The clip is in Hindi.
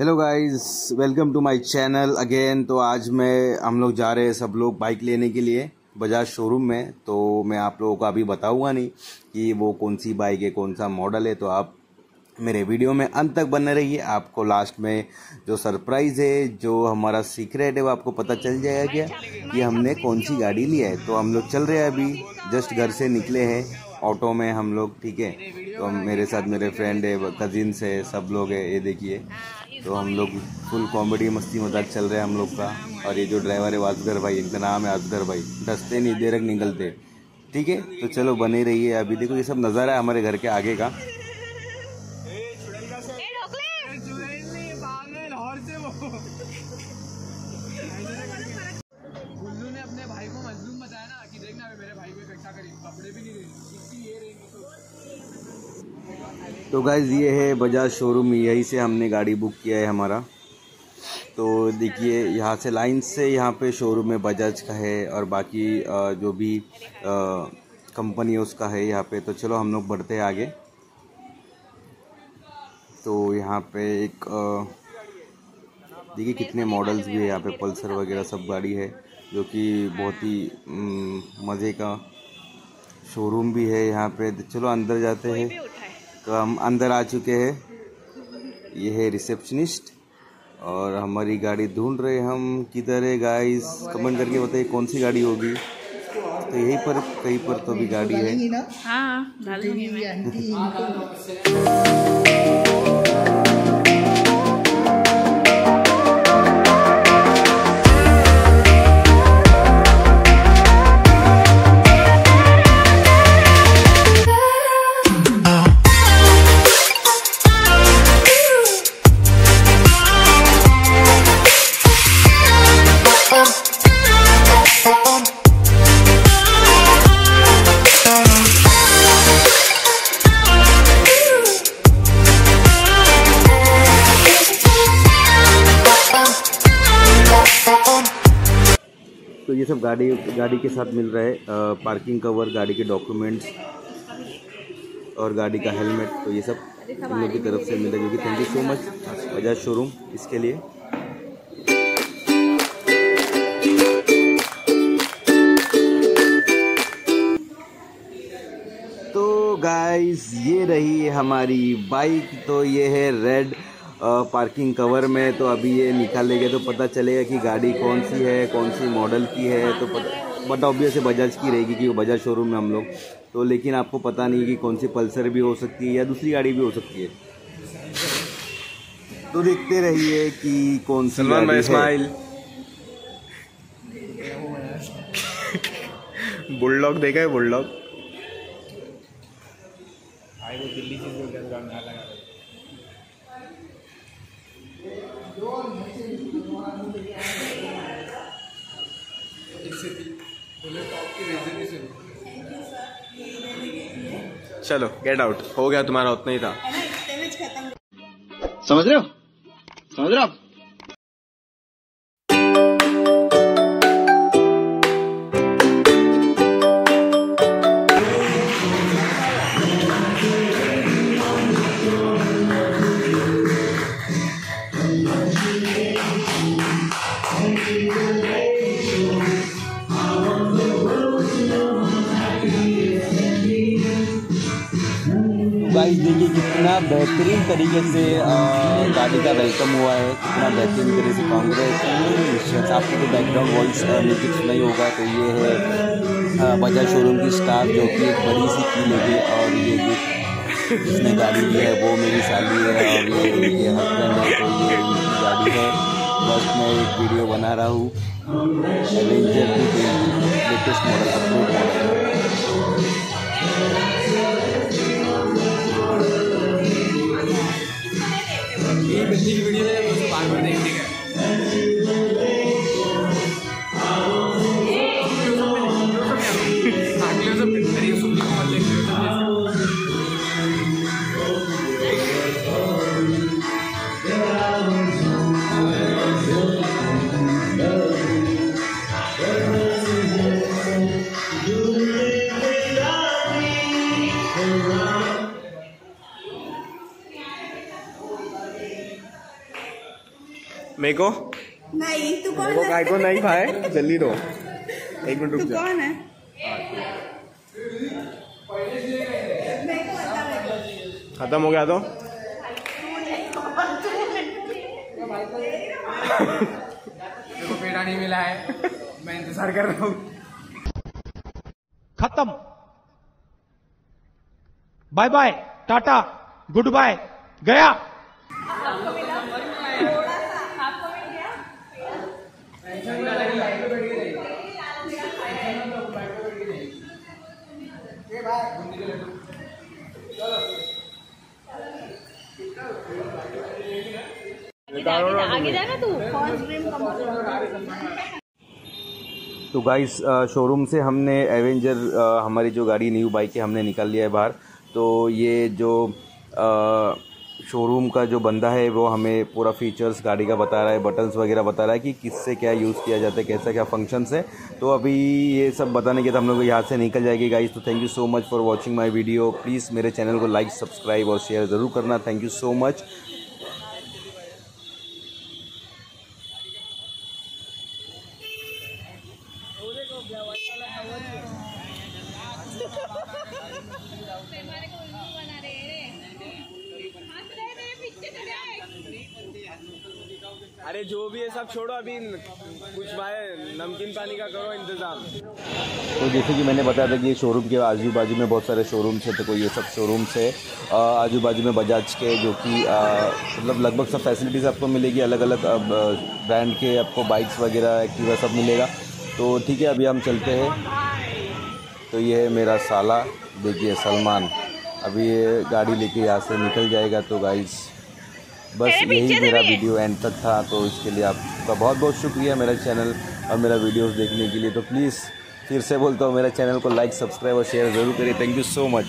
Hello guys welcome to my channel again तो आज मैं, हम लोग जा रहे हैं सब लोग बाइक लेने के लिए बजाज शोरूम में। तो मैं आप लोगों को अभी बताऊँगा नहीं कि वो कौन सी बाइक है, कौन सा मॉडल है। तो आप मेरे वीडियो में अंत तक बने रहिए। आपको लास्ट में जो सरप्राइज़ है, जो हमारा सीक्रेट है, वो आपको पता चल जाएगा क्या? कि हमने कौन सी गाड़ी लिया है। तो हम लोग चल रहे हैं अभी। जस्ट घर से निकले हैं। ऑटो में हम लोग, ठीक है? तो हम मेरे साथ मेरे फ्रेंड है कजिन्स है सब लोग है ये देखिए। तो हम लोग फुल कॉमेडी मस्ती मज़ाक चल रहे हैं हम लोग का। और ये जो ड्राइवर है वो असगर भाई इनका नाम है असगर भाई। दसते नहीं देर निकलते। ठीक है? तो चलो बने रहिए। अभी देखो ये सब नज़ारा है हमारे घर के आगे का। तो गाइज़ ये है बजाज शोरूम यहीं से हमने गाड़ी बुक किया है हमारा। तो देखिए, यहाँ से लाइन से यहाँ पे शोरूम में बजाज का है और बाकी जो भी कंपनी है उसका है यहाँ पे। तो चलो, हम लोग बढ़ते हैं आगे। तो यहाँ पे एक देखिए कितने मॉडल्स भी है, यहाँ पे पल्सर वगैरह सब गाड़ी है, जो कि बहुत ही मज़े का शोरूम भी है यहाँ पे। चलो, अंदर जाते हैं। तो हम अंदर आ चुके हैं। ये है रिसेप्शनिस्ट और हमारी गाड़ी ढूंढ रहे हम। किधर है गाइस कमेंट करके बताइए कौन सी गाड़ी होगी। तो यहीं पर कहीं पर तो भी गाड़ी है। हाँ तो ये सब गाड़ी गाड़ी के साथ मिल रहा है अ, पार्किंग कवर गाड़ी के डॉक्यूमेंट्स और गाड़ी का हेलमेट तो ये सब हम लोग की तरफ़ से मिलेगा क्योंकि thank you so much Bajaj showroom इसके लिए। तो गाइस ये रही हमारी बाइक तो ये है रेड पार्किंग कवर में तो अभी ये निकालेंगे तो पता चलेगा कि गाड़ी कौन सी है कौन सी मॉडल की है तो पता बट ऑब्वियस है बजाज की रहेगी कि वो बजाज शोरूम में हम लोग। तो लेकिन आपको पता नहीं कि कौन सी पल्सर भी हो सकती है या दूसरी गाड़ी भी हो सकती है। तो देखते रहिए कि कौन सी सलमान भाई गाड़ी है। स्माइल बुलडॉग देखा है बुलडॉग चलो गेट आउट हो गया तुम्हारा उतना ही था। समझ रहे हो? समझ रहे हो कितना बेहतरीन तरीके से गाड़ी का वेलकम हुआ है, कितना बेहतरीन तरीके से कांग्रेस आपको तो बैकग्राउंड वॉइस म्यूज़िक सुना ही होगा तो ये है बजाज शोरूम की स्टाफ जो कि एक बड़ी सी की लेगी और ये जिसने गाड़ी ली है, वो मेरी साली है, और ये उनके हस्बैंड है तो ये उनकी गाड़ी है। बस मैं एक वीडियो बना रहा हूँ। एवेंजर लेटेस्ट मॉडल अपडेट मेरे को? नहीं तू मेरे कौन को है? को नहीं खाए जल्दी दो। एक मिनट रुक जा। कौन है? खत्म हो गया तो? मेरे पेड़ा नहीं मिला है। मैं इंतज़ार कर रहा हूँ। खत्म। Bye bye tata good bye गया। तू तो गाइस शोरूम से हमने एवेंजर हमारी जो गाड़ी न्यू बाइक है, हमने निकाल लिया है बाहर। तो ये जो शोरूम का जो बंदा है वो हमें पूरा फीचर्स गाड़ी का बता रहा है बटन्स वगैरह बता रहा है कि किससे क्या यूज़ किया जाता है कैसा क्या फ़ंक्शंस है। तो अभी ये सब बताने के बाद हम लोग यहाँ से निकल जाएगी गाइस तो thank you so much for watching my video please मेरे चैनल को लाइक सब्सक्राइब और शेयर ज़रूर करना। थैंक यू सो मच अरे जो भी है सब छोड़ो, अभी कुछ भाई नमकीन पानी का करो इंतज़ाम। तो जैसे कि मैंने बताया था कि शोरूम के आजू बाजू में बहुत सारे शोरूम्स हैं तो कोई ये सब शोरूम्स है। आजू बाजू में बजाज के जो कि मतलब लगभग सब फैसिलिटीज़ आपको मिलेगी अलग अलग ब्रांड के आपको बाइक्स वगैरह एक्टिवा सब मिलेगा। तो ठीक है, अभी हम चलते हैं। तो ये है मेरा साला, देखिए सलमान। अभी ये गाड़ी लेके यहाँ से निकल जाएगा तो गाइस बस यही मेरा वीडियो एंड तक था तो इसके लिए आपका बहुत बहुत शुक्रिया मेरा चैनल और मेरा वीडियोस देखने के लिए। तो प्लीज़ फिर से बोलता हूँ मेरा चैनल को लाइक सब्सक्राइब और शेयर ज़रूर करिए। Thank you so much